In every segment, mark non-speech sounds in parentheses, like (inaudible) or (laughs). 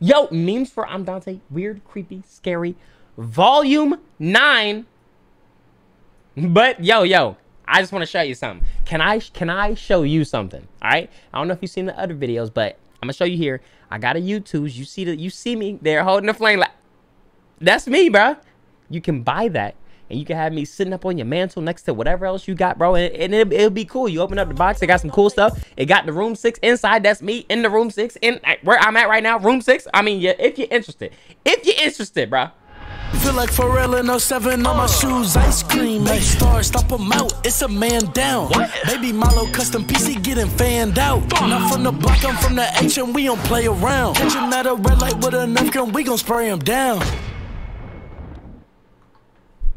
Yo, memes for ImDontai. Weird, creepy, scary. Volume 9. But yo, yo, I just want to show you something. Can I can I show you something? All right. I don't know if you've seen the other videos, but I'm gonna show you here. I got a Youtooz. You see that? You see me there holding the flame that's me, bro. You can buy that. And you can have me sitting up on your mantle next to whatever else you got, bro. And, and it, it'll be cool. You open up the box, it got some cool stuff. It got the room six inside. That's me in the room six. In where I'm at right now, room six. I mean, yeah, if you're interested. If you're interested, bro. Feel like Pharrell in 07 on my uh. shoes, ice cream, make stars, stop them out, it's a man down. Baby Milo custom PC getting fanned out. Not from the block, I'm from the H and we don't play around. Catch him at a red light with a gun, we gon' spray him down.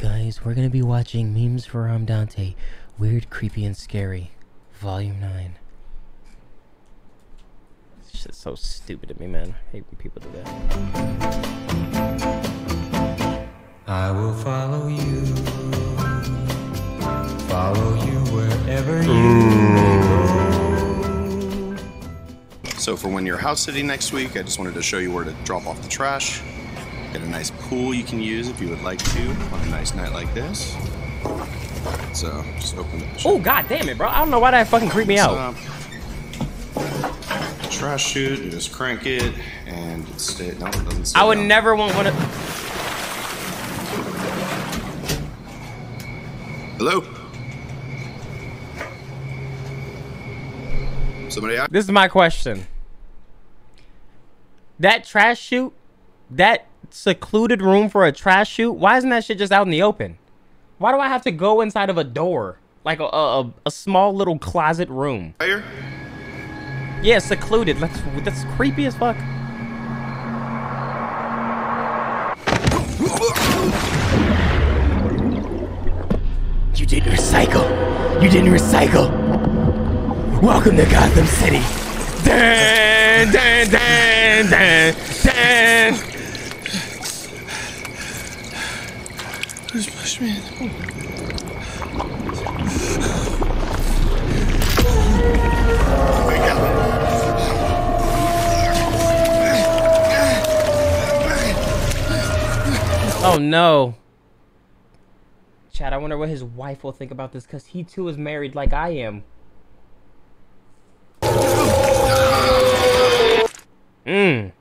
Guys, we're gonna be watching memes for ImDontai. Weird, creepy, and scary. Volume 9. This shit's so stupid to me, man. I hate when people do that. I will follow you. Follow you wherever you go. So for when you're house sitting next week, I just wanted to show you where to drop off the trash. Get a nice pool you can use if you would like to on a nice night like this. So just open the Oh god damn it, bro. I don't know why that fucking creeped me out. Trash chute, you just crank it and it stay no, it doesn't stay I would down. never want one of Hello? Somebody out? This is my question. That trash chute, that secluded room for a trash chute, why isn't that shit just out in the open? Why do I have to go inside of a door? Like a, a, a small little closet room. Fire? Yeah, secluded. That's, that's creepy as fuck. You didn't recycle. You didn't recycle. Welcome to Gotham City. Dan, dan, dan, dan, dan. Who's Bushman? Oh no. Chad, I wonder what his wife will think about this because he too is married like I am. Mmm.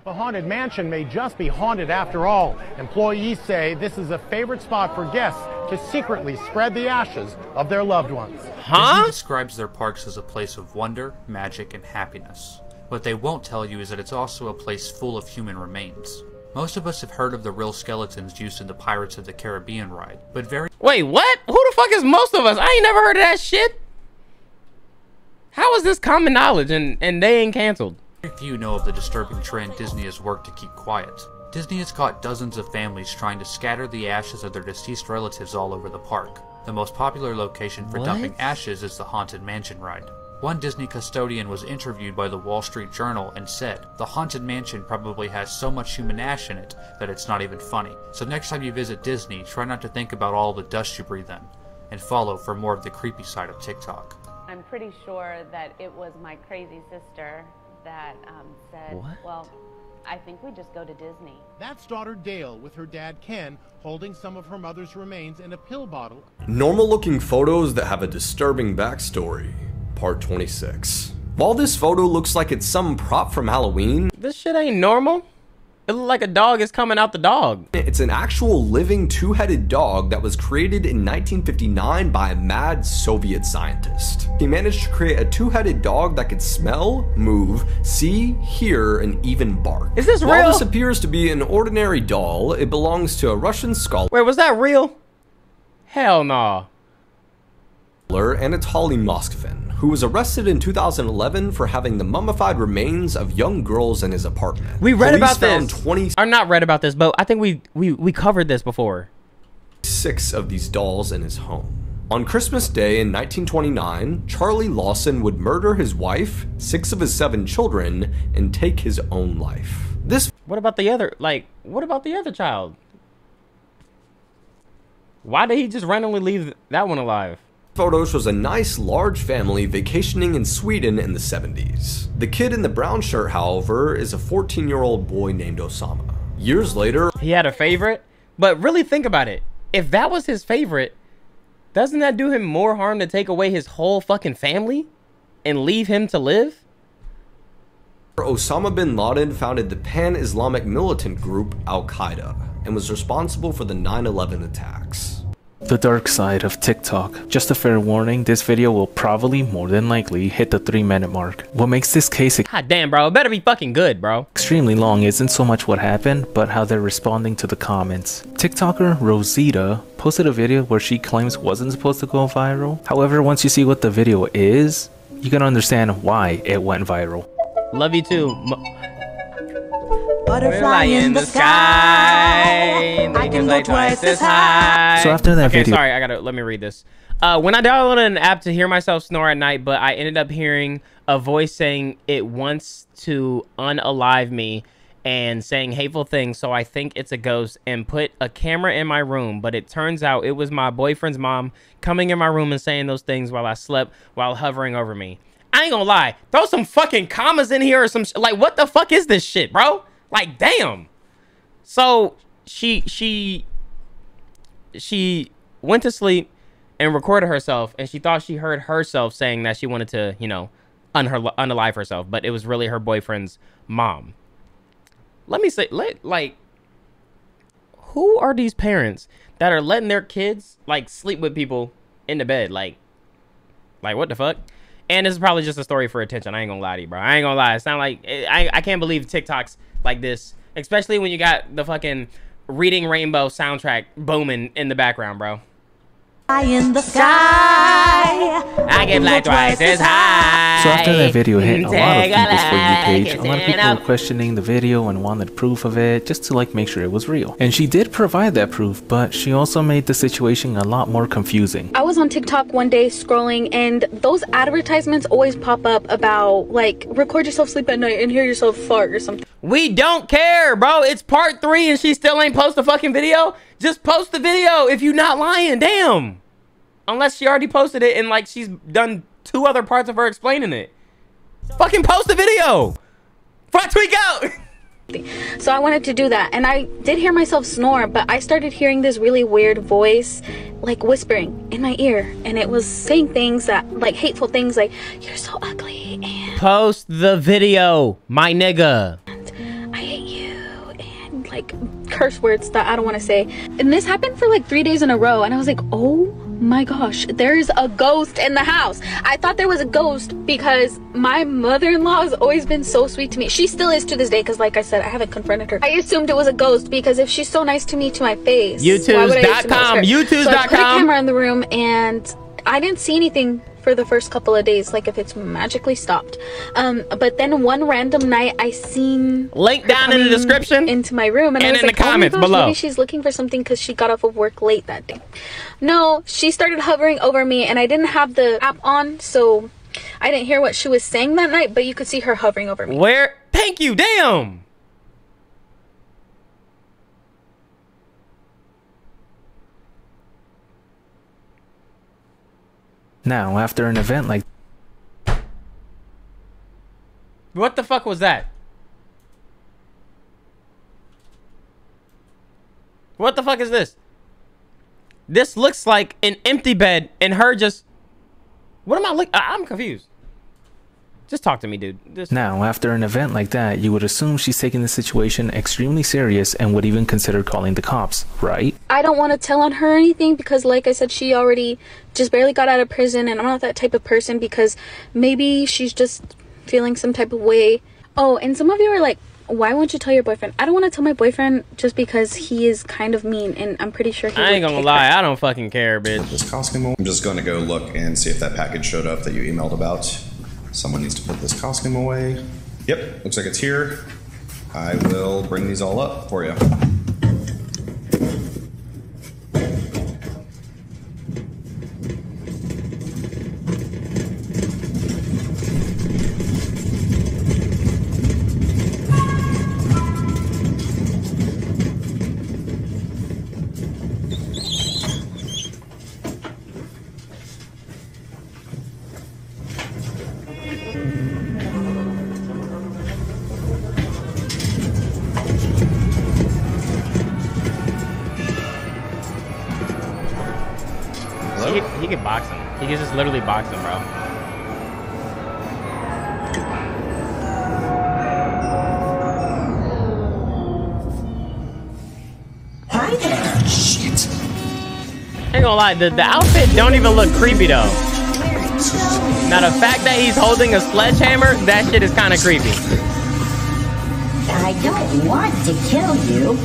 The haunted mansion may just be haunted after all. Employees say this is a favorite spot for guests to secretly spread the ashes of their loved ones. Huh? Disney describes their parks as a place of wonder, magic, and happiness. What they won't tell you is that it's also a place full of human remains. Most of us have heard of the real skeletons used in the Pirates of the Caribbean ride, but very Wait, what? Who the fuck is most of us? I ain't never heard of that shit. How is this common knowledge and, and they ain't canceled? Few know of the disturbing trend Disney has worked to keep quiet. Disney has caught dozens of families trying to scatter the ashes of their deceased relatives all over the park. The most popular location for What? dumping ashes is the Haunted Mansion ride. One Disney custodian was interviewed by the Wall Street Journal and said, The Haunted Mansion probably has so much human ash in it that it's not even funny. So next time you visit Disney, try not to think about all the dust you breathe in, and follow for more of the creepy side of TikTok. I'm pretty sure that it was my crazy sister that um, said, What? well, I think we just go to Disney. That's daughter Dale with her dad Ken holding some of her mother's remains in a pill bottle. Normal looking photos that have a disturbing backstory. Part 26. While this photo looks like it's some prop from Halloween, This shit ain't normal. It look like a dog is coming out the dog. it's an actual living two headed dog that was created in 1959 by a mad Soviet scientist. He managed to create a two headed dog that could smell, move, see, hear, and even bark. Is this While real? this appears to be an ordinary doll, it belongs to a Russian scholar. Wait, was that real? Hell no. Anatoly Moskvin, who was arrested in 2011 for having the mummified remains of young girls in his apartment. We read Police about found this. 26 Or not read about this, but I think we we we covered this before. Six of these dolls in his home. On Christmas Day in 1929, Charlie Lawson would murder his wife, six of his seven children, and take his own life. This What about the other like what about the other child? Why did he just randomly leave that one alive? Photo shows a nice large family vacationing in Sweden in the 70s. The kid in the brown shirt, however, is a 14 year old boy named Osama. Years later, He had a favorite, but really think about it. If that was his favorite, doesn't that do him more harm to take away his whole fucking family and leave him to live? Osama bin Laden founded the pan Islamic militant group Al Qaeda and was responsible for the 9 11 attacks. The dark side of TikTok. Just a fair warning, this video will probably, more than likely, hit the 3 minute mark. What makes this case God damn, bro. It better be fucking good, bro. extremely long isn't so much what happened, but how they're responding to the comments. TikToker Rosita posted a video where she claims wasn't supposed to go viral. However, once you see what the video is, you can understand why it went viral. Love you too. Mo- Butterfly in the sky. I can go twice as high. So after that okay, video- sorry, I gotta let me read this. Uh, when I downloaded an app to hear myself snore at night, but I ended up hearing a voice saying it wants to unalive me and saying hateful things, so I think it's a ghost and put a camera in my room. But it turns out it was my boyfriend's mom coming in my room and saying those things while I slept while hovering over me. I ain't gonna lie, throw some fucking commas in here or some sh- like what the fuck is this shit, bro? Like damn. So she she she went to sleep and recorded herself and she thought she heard herself saying that she wanted to, you know, unher- unalive herself, but it was really her boyfriend's mom. Let me say let like who are these parents that are letting their kids like sleep with people in the bed like like what the fuck? And this is probably just a story for attention. I ain't gonna lie to you, bro. I ain't gonna lie. It sound like I I can't believe TikToks like this, especially when you got the fucking Reading Rainbow soundtrack booming in the background, bro. Fly in the sky. I get like twice as high. So after that video hit a lot of people's For You page, a lot of people were questioning the video and wanted proof of it just to like make sure it was real. And she did provide that proof, but she also made the situation a lot more confusing. I was on TikTok one day scrolling, and those advertisements always pop up about like record yourself sleep at night and hear yourself fart or something. We don't care, bro. It's part three and she still ain't post a fucking video. Just post the video if you not lying. Damn. Unless she already posted it and like she's done two other parts of her explaining it. Fucking post the video. Before I tweak out. (laughs) So I wanted to do that, and I did hear myself snore, but I started hearing this really weird voice, like whispering in my ear, and it was saying things that like hateful things, like "You're so ugly" and Post the video, my nigga. "I hate you" and like curse words that I don't want to say. And this happened for like three days in a row, and I was like, "Oh my gosh, there's a ghost in the house." I thought there was a ghost because my mother-in-law has always been so sweet to me. She still is to this day, because like I said, I haven't confronted her. I assumed it was a ghost because if she's so nice to me to my face, why would I assume it was Youtooz.com. Youtooz.com. So I put a camera in the room, and I didn't see anything for the first couple of days, like if it's magically stopped. Um, but then one random night, I seen Link down in the description into my room, and, I was in like, the oh my gosh, below. maybe she's looking for something because she got off of work late that day. No, she started hovering over me, and I didn't have the app on, so I didn't hear what she was saying that night. But you could see her hovering over me. Where? Thank you. Damn. Now, after an event like What the fuck was that? What the fuck is this? This looks like an empty bed and her just. What am I look? I- I'm confused. Just talk to me, dude. Just... Now, after an event like that, you would assume she's taking the situation extremely serious and would even consider calling the cops, right? I don't want to tell on her anything because, like I said, she already just barely got out of prison, and I'm not that type of person because maybe she's just feeling some type of way. Oh, and some of you are like, why won't you tell your boyfriend? I don't want to tell my boyfriend just because he is kind of mean, and I'm pretty sure he I ain't would gonna kick lie. her. I don't fucking care, bitch. This costume. away. I'm just going to go look and see if that package showed up that you emailed about. Someone needs to put this costume away. Yep, looks like it's here. I will bring these all up for you. Could box him. He could just literally box him, bro. Hi there. Oh, shit. Ain't gonna lie, the, the outfit don't even look creepy though. Now the fact that he's holding a sledgehammer, that shit is kind of creepy. I don't want to kill you.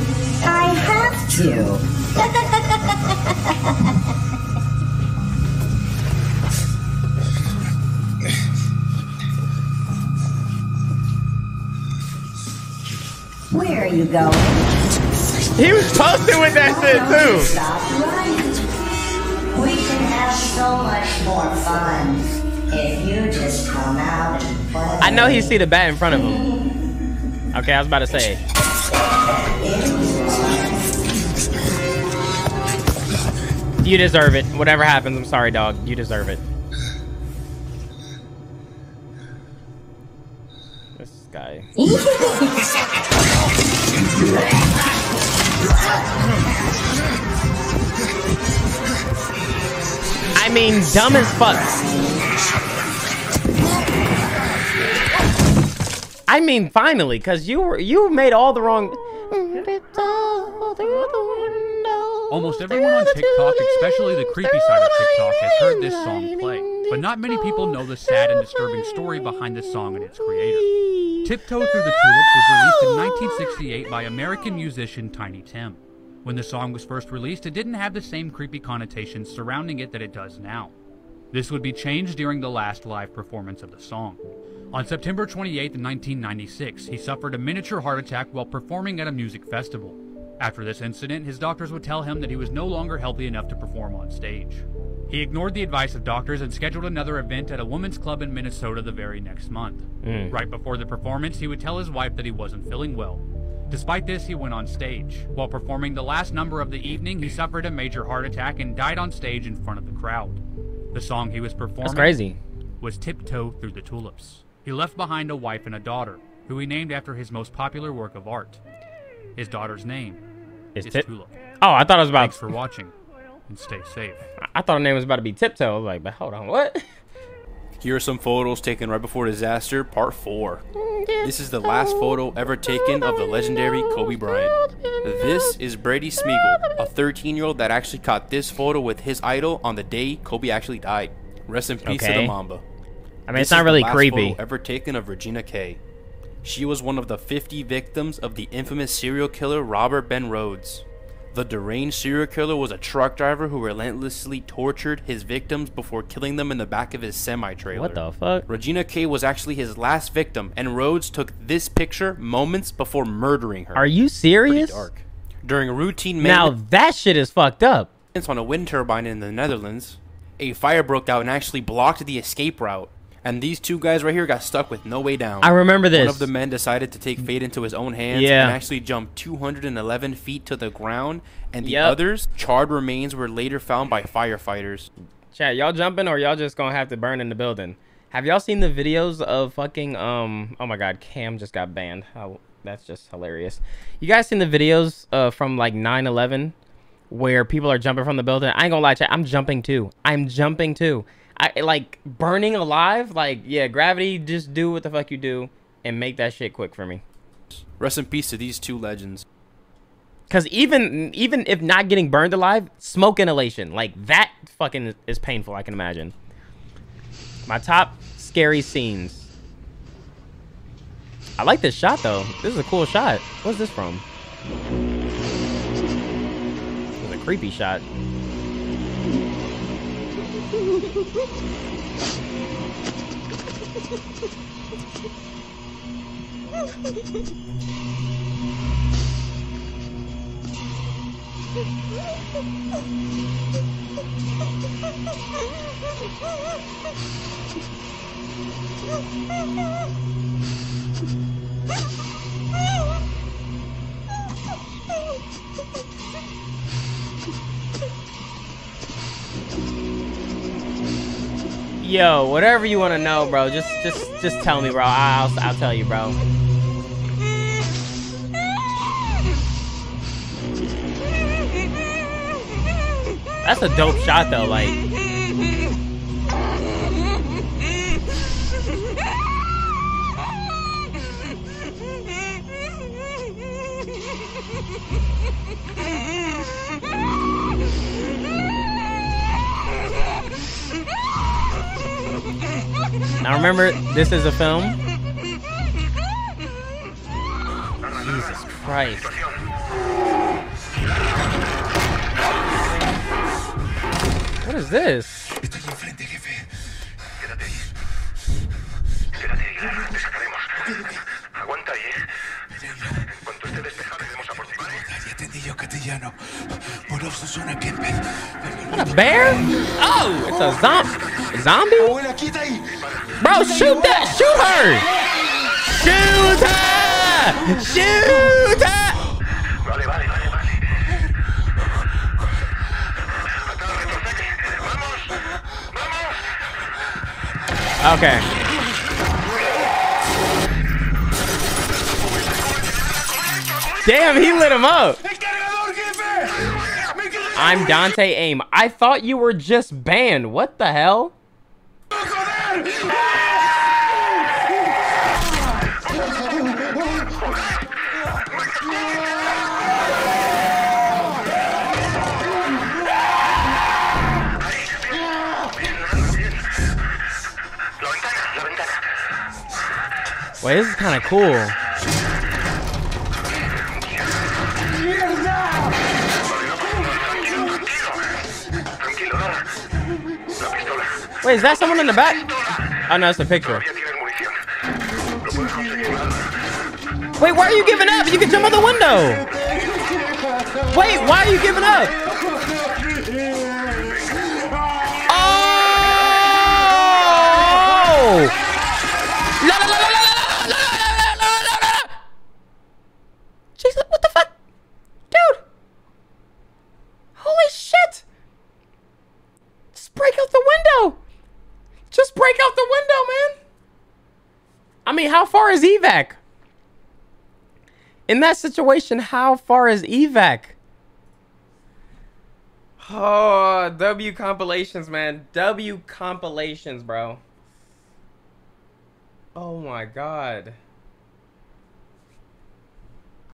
I have to. (laughs) you going? He was posting with that shit too. Stop running. We can have so much more fun if you just come out and play. I know he see the bat in front of him. Okay, I was about to say. You deserve it. Whatever happens, I'm sorry, dog. You deserve it. This guy. (laughs) I mean, dumb as fuck. I mean, finally, cause you were you made all the wrong. Almost everyone on TikTok, especially the creepy side of TikTok, has heard this song play. But not many people know the sad and disturbing story behind this song and its creator. Tiptoe Through the Tulips was released in 1968 by American musician Tiny Tim. When the song was first released, it didn't have the same creepy connotations surrounding it that it does now. This would be changed during the last live performance of the song. On September 28, 1996, he suffered a miniature heart attack while performing at a music festival. After this incident, his doctors would tell him that he was no longer healthy enough to perform on stage. He ignored the advice of doctors and scheduled another event at a women's club in Minnesota the very next month. Mm. Right before the performance, he would tell his wife that he wasn't feeling well. Despite this, he went on stage. While performing the last number of the evening, he suffered a major heart attack and died on stage in front of the crowd. The song he was performing crazy. was Tiptoe Through the Tulips. He left behind a wife and a daughter, who he named after his most popular work of art. His daughter's name Is is Tulip. Oh, I thought it was about. Thanks for watching, and stay safe. I thought her name was about to be Tiptoe. I was like, but hold on, what? Here are some photos taken right before disaster, part 4. Mm, this is the last photo ever taken of the legendary Kobe Bryant. This is Brady Smigiel, a 13 year old that actually caught this photo with his idol on the day Kobe actually died. Rest in peace to the Mamba. I mean, it's This not is the really last creepy. photo ever taken of Regina Kay. She was one of the 50 victims of the infamous serial killer Robert Ben Rhoades. The deranged serial killer was a truck driver who relentlessly tortured his victims before killing them in the back of his semi trailer. What the fuck? Regina K was actually his last victim, and Rhoades took this picture moments before murdering her. Are you Pretty serious? dark. During routine maintenance. Now that shit is fucked up. on a wind turbine in the Netherlands, a fire broke out and actually blocked the escape route. And these two guys right here got stuck with no way down. I remember this. One of the men decided to take fate into his own hands Yeah. and actually jumped 211 feet to the ground, and the Yep. others, charred remains, were later found by firefighters. Chat, y'all jumping or y'all just gonna have to burn in the building? Have y'all seen the videos of fucking um? Oh my god, Cam just got banned. Oh, that's just hilarious. You guys seen the videos uh from like 9/11 where people are jumping from the building? I ain't gonna lie, chat. I'm jumping too. I'm jumping too. I like burning alive. Like yeah, gravity. Just do what the fuck you do and make that shit quick for me. Rest in peace to these two legends. Cause even even if not getting burned alive, smoke inhalation like that fucking is painful. I can imagine. My top scary scenes. I like this shot though. This is a cool shot. What's this from? It was a creepy shot. Ha ha ha! Yo, whatever you want to know, bro. Just just just tell me, bro. I'll I'll tell you, bro. That's a dope shot though, like remember, this is a film. Jesus Christ. What is this? What a bear? Oh, it's a zom- zombie? Bro, shoot that! Shoot her! Shoot her! Shoot her! Okay. Damn, he lit him up. ImDontai Aim. I thought you were just banned. What the hell? Wait, this is kind of cool. Wait, is that someone in the back? Oh no, it's a picture. Wait, why are you giving up? You can jump out the window. Wait, why are you giving up? Oh! Mean, how far is evac? In that situation, how far is evac? Oh, W compilations, man. W compilations, bro. Oh my god.